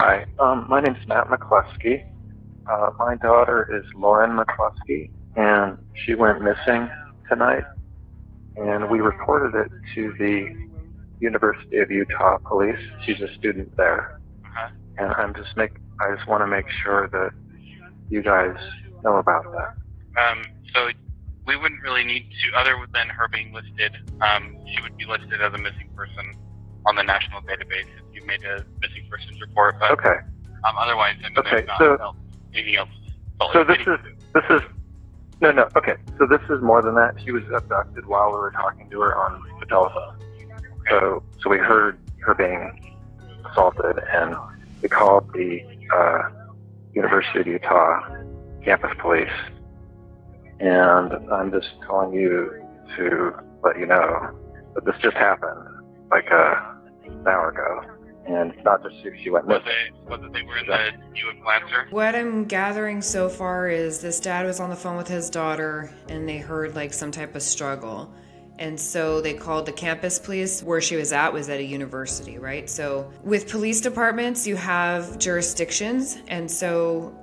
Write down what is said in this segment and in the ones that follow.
Hi, um, my name's Matt McCluskey. Uh, my daughter is Lauren McCluskey, and she went missing tonight. And we reported it to the University of Utah Police. She's a student there, Uh-huh. and I'm just make. I just want to make sure that you guys know about that. Um, so we wouldn't really need to, other than her being listed, um, she would be listed as a missing person on the national database if you made a missing persons report. But Okay. um, otherwise, I mean, Okay, not so- else- anything else. So this is this is no no okay. So this is more than that. She was abducted while we were talking to her on the telephone. So so we heard her being assaulted, and we called the uh, University of Utah campus police. And I'm just calling you to let you know that this just happened like uh, an hour ago, and it's not just she, she went Was missing. it, was it they were in the Buick Lancer? What I'm gathering so far is this dad was on the phone with his daughter and they heard like some type of struggle. And so they called the campus police. Where she was at was at a university, right? So with police departments, you have jurisdictions. And so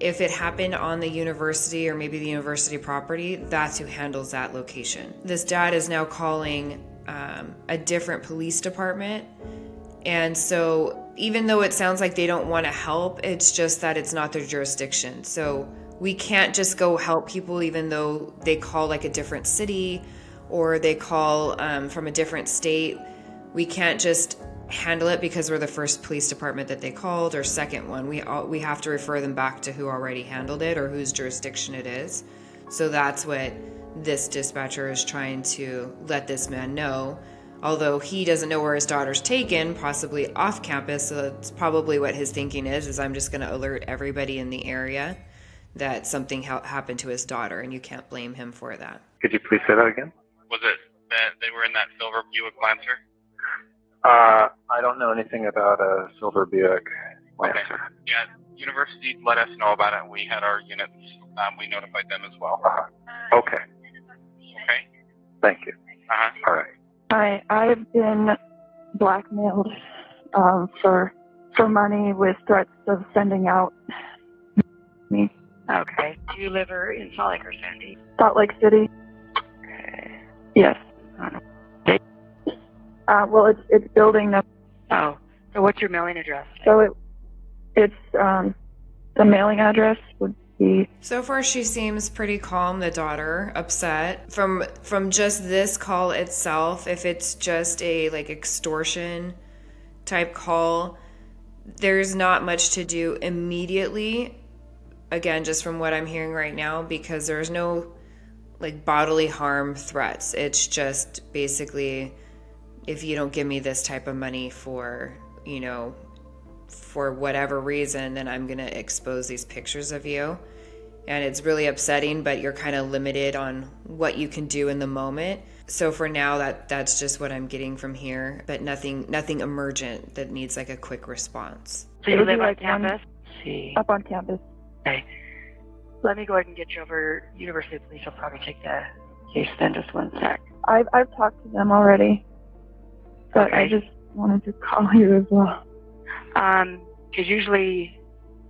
if it happened on the university or maybe the university property, that's who handles that location. This dad is now calling um, a different police department and so, even though it sounds like they don't want to help, it's just that it's not their jurisdiction. So, we can't just go help people, even though they call like a different city or they call um, from a different state. We can't just handle it because we're the first police department that they called or second one. We all, we have to refer them back to who already handled it or whose jurisdiction it is. So that's what this dispatcher is trying to let this man know although he doesn't know where his daughter's taken possibly off campus so that's probably what his thinking is is i'm just going to alert everybody in the area that something ha- happened to his daughter and you can't blame him for that Could you please say that again? Was it that they were in that silver Buick Lancer? Uh, I don't know anything about a silver Buick Lancer. Yeah, university let us know about it. We had our units. Um, we notified them as well. Uh, okay, Okay. thank you. Uh huh. All right. Hi, I've been blackmailed um, for for money with threats of sending out me. Okay. Do you live in Salt Lake or Sandy? Salt Lake City. Okay. Yes. Uh, well, it's it's building the Oh, so what's your mailing address? so it it's um the mailing address would be so far she seems pretty calm the daughter upset. From from just this call itself if it's just a like extortion type call there's not much to do immediately. Again just from what i'm hearing right now because there's no like bodily harm threats. It's just basically if you don't give me this type of money for you know for whatever reason then i'm going to expose these pictures of you and it's really upsetting but you're kind of limited on what you can do in the moment so for now that that's just what i'm getting from here but nothing nothing emergent that needs like a quick response So you live on like one- campus? Let's see. up on campus. Okay. Let me go ahead and get you over. University Police will probably take the case then. Just one sec. I've I've talked to them already, but I just wanted to call you as well. Um, because usually,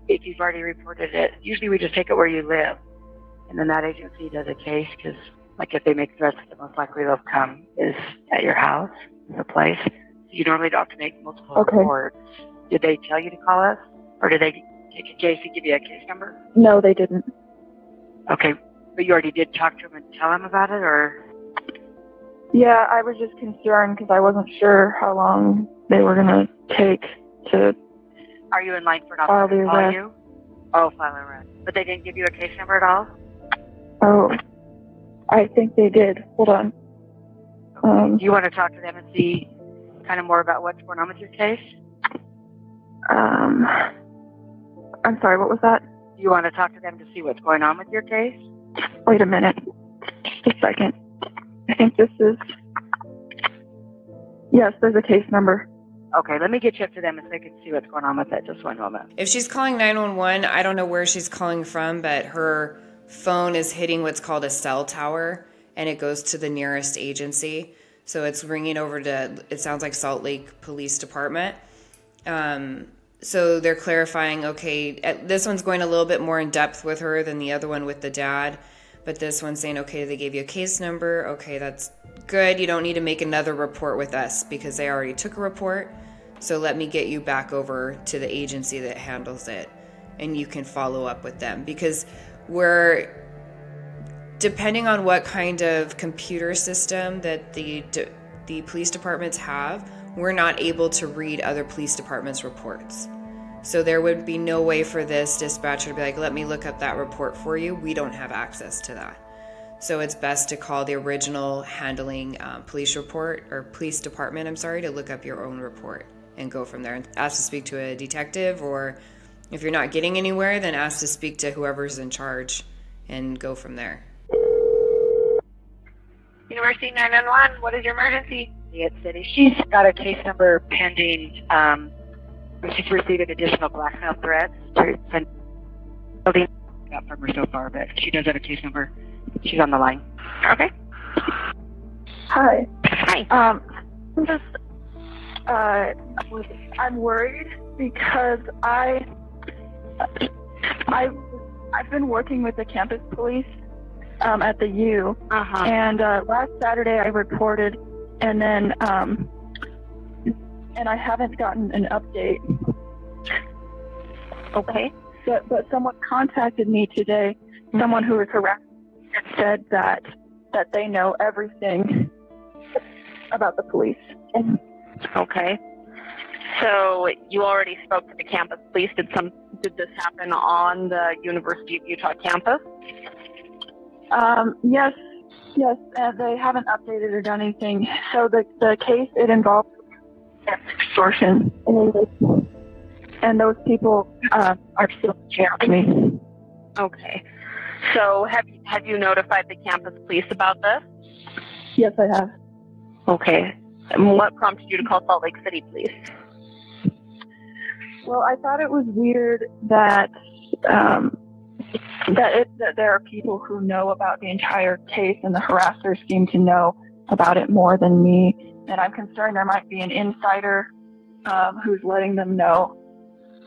if you've already reported it, usually we just take it where you live, and then that agency does a case. Because, like, if they make threats, the most likely they'll come is at your house, the place. You normally don't have to make multiple Okay. reports. Did they tell you to call us, or did they take a case and give you a case number? No, they didn't. Okay, but you already did talk to them and tell them about it, or Yeah, I was just concerned because I wasn't sure how long they were gonna take to. are you in line for an File officer the to call arrest. you? Oh, file the arrest. But they didn't give you a case number at all? Oh, I think they did. Hold on. Um, Do you want to talk to them and see kind of more about what's going on with your case? um, I'm sorry. What was that? Do you want to talk to them to see what's going on with your case? Wait a minute. Just a second. I think this is. Yes, there's a case number. Okay, let me get you up to them so they can see what's going on with it. Just one moment. If she's calling 911, I don't know where she's calling from, but her phone is hitting what's called a cell tower and it goes to the nearest agency. So it's ringing over to, it sounds like Salt Lake Police Department. Um, so they're clarifying okay, this one's going a little bit more in depth with her than the other one with the dad. But this one's saying, okay, they gave you a case number. Okay, that's good. You don't need to make another report with us because they already took a report. So let me get you back over to the agency that handles it and you can follow up with them because we're depending on what kind of computer system that the the police departments have, we're not able to read other police departments' reports. So there would be no way for this dispatcher to be like, let me look up that report for you. We don't have access to that. So it's best to call the original handling um, police report or police department, I'm sorry, to look up your own report and go from there and ask to speak to a detective or if you're not getting anywhere, then ask to speak to whoever's in charge and go from there. University 911, what is your emergency? Fayette City. She's got a case number pending. Um, she's received additional blackmail threats to send got from her so far, but she does have a case number. She's on the line. Okay. Hi. Hi. Um, I'm just, uh, I'm worried because I I've I've been working with the campus police um, at the U, uh-huh. and uh, last Saturday I reported, and then um, and I haven't gotten an update. Okay. But but someone contacted me today, someone who was harassed, and said that that they know everything about the police. Okay. So you already spoke to the campus police. Did some did this happen on the University of Utah campus? Um, yes, yes, and they haven't updated or done anything. So the the case it involves extortion, and those people uh, are still in me. Okay. So have have you notified the campus police about this? Yes, I have. Okay. And what prompted you to call Salt Lake City Police? Well, I thought it was weird that um, that, it, that there are people who know about the entire case, and the harassers seem to know about it more than me. And I'm concerned there might be an insider um, who's letting them know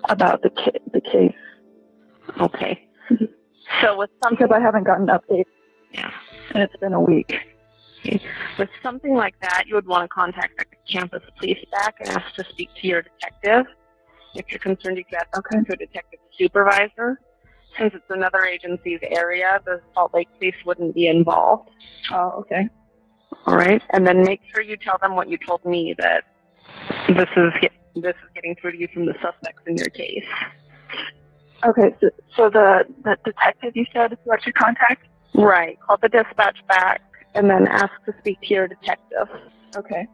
about the ca- the case. Okay. So with something because I haven't gotten an update. Yeah. And it's been a week. With something like that, you would want to contact the campus police back and ask to speak to your detective. If you're concerned, you could ask okay. to a detective supervisor. Since it's another agency's area, the Salt Lake Police wouldn't be involved. Oh, okay. All right, and then make sure you tell them what you told me that this is get, this is getting through to you from the suspects in your case. Okay, so, so the the detective you said is what to contact. Right. Call the dispatch back and then ask to speak to your detective. Okay.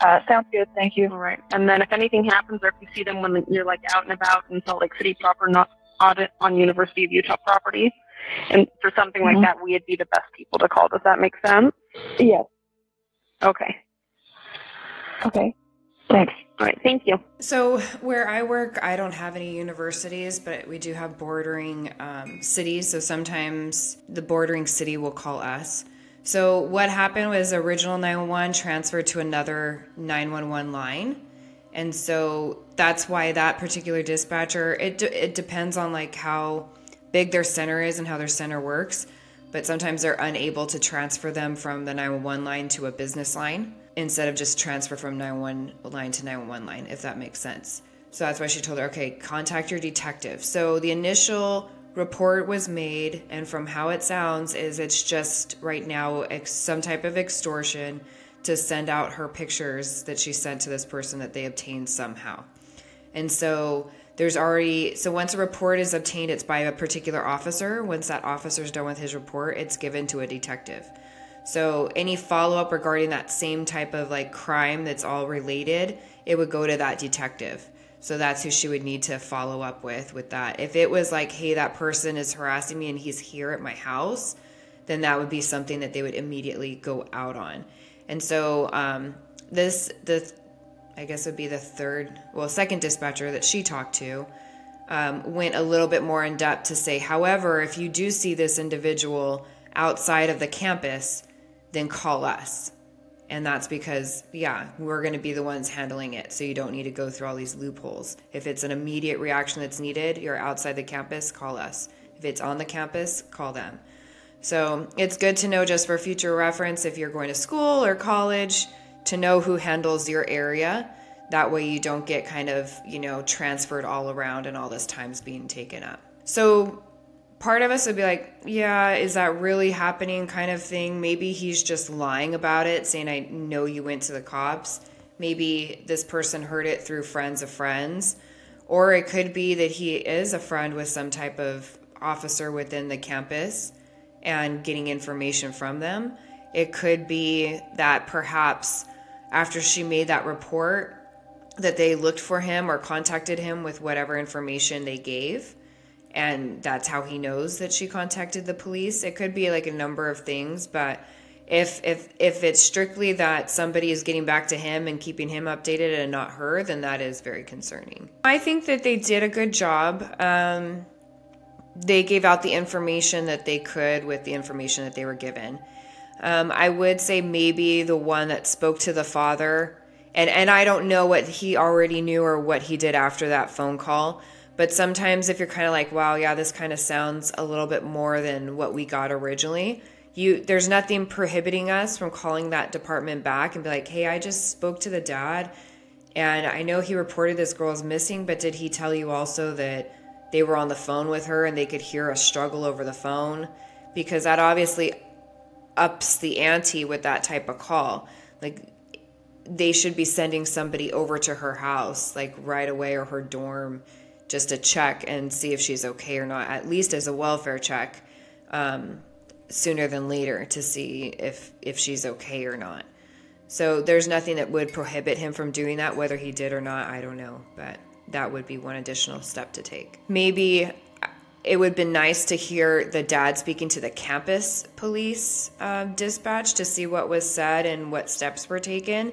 Uh, sounds good. Thank you. All right. And then if anything happens or if you see them when you're like out and about in Salt Lake City proper, not audit on University of Utah property, and for something mm-hmm. like that, we'd be the best people to call. Does that make sense? Yes. Okay. Okay. Thanks. All right. Thank you. So where I work, I don't have any universities, but we do have bordering um, cities. So sometimes the bordering city will call us so what happened was original 911 transferred to another 911 line. And so that's why that particular dispatcher it it depends on like how big their center is and how their center works, but sometimes they're unable to transfer them from the 911 line to a business line instead of just transfer from 911 line to 911 line if that makes sense. So that's why she told her, "Okay, contact your detective." So the initial report was made and from how it sounds is it's just right now some type of extortion to send out her pictures that she sent to this person that they obtained somehow and so there's already so once a report is obtained it's by a particular officer once that officer's done with his report it's given to a detective so any follow-up regarding that same type of like crime that's all related it would go to that detective so that's who she would need to follow up with with that. If it was like, hey, that person is harassing me and he's here at my house, then that would be something that they would immediately go out on. And so um, this the I guess would be the third, well, second dispatcher that she talked to um, went a little bit more in depth to say, however, if you do see this individual outside of the campus, then call us And that's because, yeah, we're going to be the ones handling it. So you don't need to go through all these loopholes. If it's an immediate reaction that's needed, you're outside the campus, call us. If it's on the campus, call them. So it's good to know just for future reference if you're going to school or college to know who handles your area. That way you don't get kind of, you know, transferred all around and all this time's being taken up. So part of us would be like, yeah, is that really happening kind of thing? Maybe he's just lying about it, saying, I know you went to the cops. Maybe this person heard it through friends of friends. Or it could be that he is a friend with some type of officer within the campus and getting information from them. It could be that perhaps after she made that report that they looked for him or contacted him with whatever information they gave and that's how he knows that she contacted the police. It could be like a number of things, but if if if it's strictly that somebody is getting back to him and keeping him updated and not her, then that is very concerning. I think that they did a good job. Um, they gave out the information that they could with the information that they were given. Um, I would say maybe the one that spoke to the father, and and I don't know what he already knew or what he did after that phone call. But sometimes if you're kind of like, wow, yeah, this kind of sounds a little bit more than what we got originally, you there's nothing prohibiting us from calling that department back and be like, "Hey, I just spoke to the dad and I know he reported this girl is missing, but did he tell you also that they were on the phone with her and they could hear a struggle over the phone?" Because that obviously ups the ante with that type of call. Like they should be sending somebody over to her house like right away or her dorm just to check and see if she's okay or not, at least as a welfare check, um, sooner than later to see if if she's okay or not. So there's nothing that would prohibit him from doing that, whether he did or not, I don't know, but that would be one additional step to take. Maybe it would have been nice to hear the dad speaking to the campus police uh, dispatch to see what was said and what steps were taken.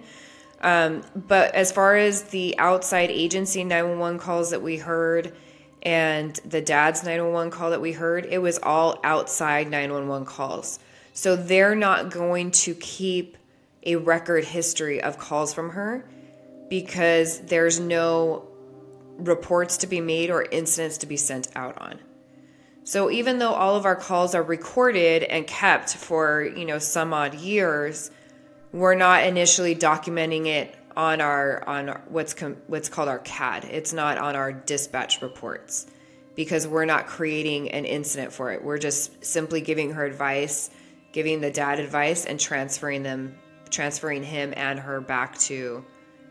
Um, but as far as the outside agency 911 calls that we heard and the dad's 911 call that we heard, it was all outside 911 calls. So they're not going to keep a record history of calls from her because there's no reports to be made or incidents to be sent out on. So even though all of our calls are recorded and kept for, you know, some odd years, we're not initially documenting it on our on what's com- what's called our CAD. It's not on our dispatch reports because we're not creating an incident for it. We're just simply giving her advice, giving the dad advice and transferring them transferring him and her back to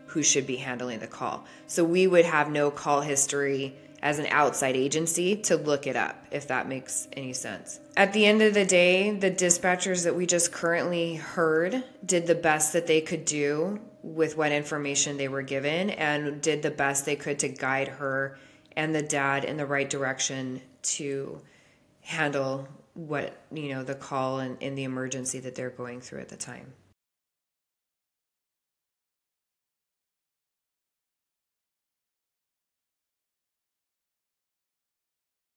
who should be handling the call. So we would have no call history as an outside agency to look it up, if that makes any sense. At the end of the day, the dispatchers that we just currently heard did the best that they could do with what information they were given and did the best they could to guide her and the dad in the right direction to handle what, you know, the call and, and the emergency that they're going through at the time.